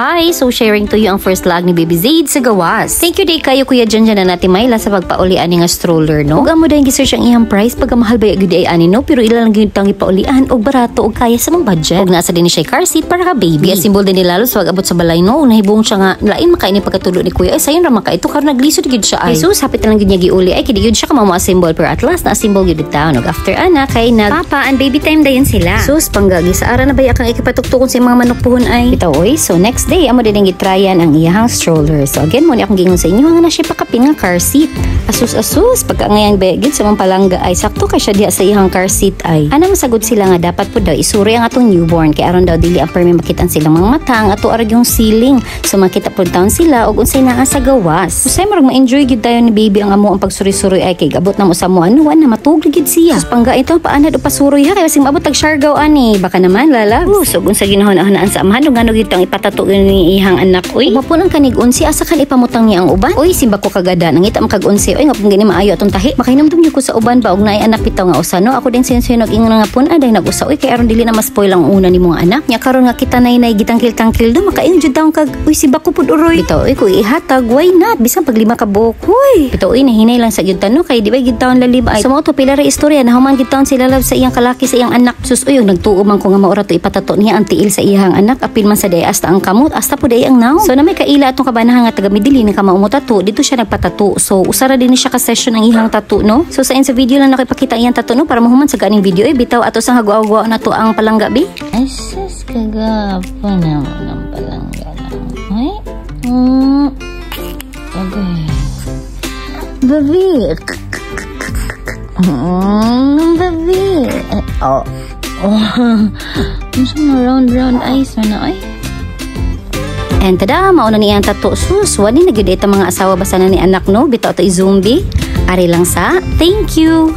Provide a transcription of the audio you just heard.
Hi! So sharing to you ang first vlog ni Baby Zaid sa gawas. Thank you day kayo kuya dyan dyan na natin Mayla sa pagpaulian nga stroller no. Ug amo dahil gisearch ang iyang price pagka mahal ba yung ay ani no pero ilang lang gyud tang ipaulian og barato og kaya sa mong budget. Ug nasa din siya car seat para ka baby. As symbol din ni lalo sa abot sa balay no. Nahibong siya nga lain makain ni pagkatulo ni kuya. Ay sayon ra maka ito karon naglisod gyud siya ay. Jesus hapit lang gyud niya giuli ay kidi gyud siya ka mao symbol pero at last na symbol gyud town. Ug after ana kay nag papa and baby time dayon sila. Sus panggagi sa ara na ba kang ikipatuktukon sa mga manok puhon ay. Bitaw oy so next day amo din gitryan ang iyahang stroller. So again mo ni akong gingon sa inyo nga na siya pakapin nga car seat. Asus asus pagka ngayang begid sa mga palangga ay sakto kay siya diha sa iyahang car seat ay. Ana masagod sila nga dapat po daw isuri ang atong newborn kay aron daw dili ang permi makitan silang mga mata ang ato arag yung ceiling. So makita po taon sila og unsay naa sa gawas. Usay marag ma-enjoy gid tayo ni baby ang amo ang pagsuri-suri ay kay gabot na mo sa mo ano na matug gid siya. Sus pangga ito paanad o pasuroy ha kay basing maabot tag Siargao ani. Baka naman lala. Uh, so unsa ginahon-ahonaan sa amahan ug ano gid tang ipatato ni ihang anak uy. Mapun ang kanig unsi asa kan ipamutang niya ang uban. Uy simba ko kagada nangita makag unsi. Uy nga pung gini maayo atong tahi. Makinom dum ko sa uban ba og naay anak bitaw nga usano. Ako din sinsinog ingon nga pun aday nag-usa. Uy kay aron dili na mas spoil ang una ni mga anak. Nya karon nga kita nay nay gitangkil-tangkil do makaingon jud daw kag uy si bako pud uroy. Bitaw uy ko ihatag why not bisan pag lima ka buok. Uy bitaw uy nahinay lang sa gyud tano kay di ba gyud taon lalima ay. Sa mo to pila ra istorya na human gyud sila love sa iyang kalaki sa iyang anak. Sus uy nagtuo man ko nga maura to ipatato niya ang tiil sa iyang anak apil man sa day hasta ang kamot hasta po day ang naw. So na may kaila atong kabanahan nga taga Midili ni kamaumot tattoo dito siya nagpatato. So usara din siya ka session ang ihang tattoo no. So sa sa video lang nakipakita iyang tattoo no para mahuman sa ganing video eh bitaw ato sa hagwa na to ang palangga bi. Ay sus kagapa naman ang palangga lang. Ay. Mm. Okay. Baby. Mm, baby. Oh. Oh. Ano round round eyes mana ay? And tada, mauna ni ang tato sus. Wani na gyud ita mga asawa basa na ni anak no. Bitaw to zombie. Ari lang sa. Thank you.